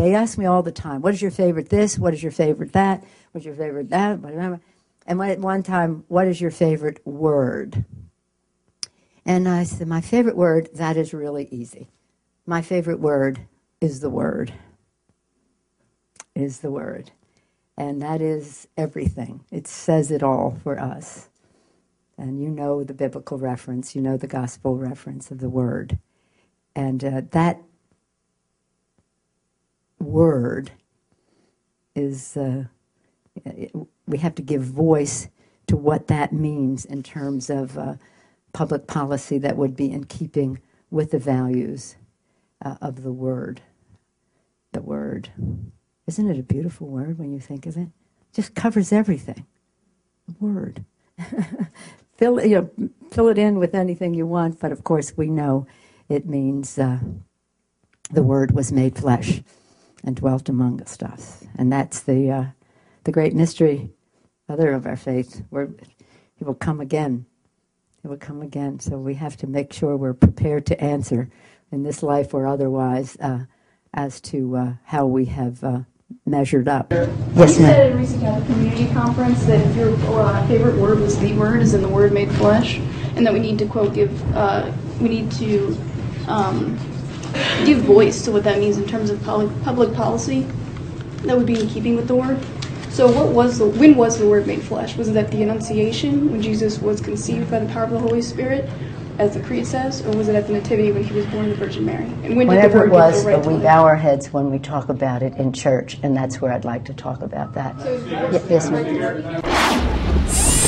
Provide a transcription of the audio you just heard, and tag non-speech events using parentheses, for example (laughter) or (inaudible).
They ask me all the time, what is your favorite this? What is your favorite that? What's your favorite that? Whatever. And at one time, what is your favorite word? And I said, my favorite word, that is really easy. My favorite word is the word. Is the word. And that is everything. It says it all for us. And you know the biblical reference, you know the gospel reference of the word. And uh, that word is, uh, we have to give voice to what that means in terms of uh, public policy that would be in keeping with the values uh, of the word. The word. Isn't it a beautiful word when you think of it? Just covers everything. The word. (laughs) fill, you know, fill it in with anything you want, but of course we know it means uh, the Word was made flesh and dwelt amongst us. And that's the, uh, the great mystery, other of our faith, where He will come again. He will come again. So we have to make sure we're prepared to answer in this life or otherwise uh, as to uh, how we have uh, measured up. Yes, you said at a recent Catholic community conference that if your uh, favorite word was the word, is in the word made flesh, and that we need to quote give uh, we need to um, give voice to what that means in terms of public public policy. That would be in keeping with the word. So, what was the when was the word made flesh? Was it at the Annunciation when Jesus was conceived by the power of the Holy Spirit? as the creed says, or was it at the Nativity when he was born, the Virgin Mary? And when Whatever it was, right but we bow our heads when we talk about it in church, and that's where I'd like to talk about that. So yes, ma'am.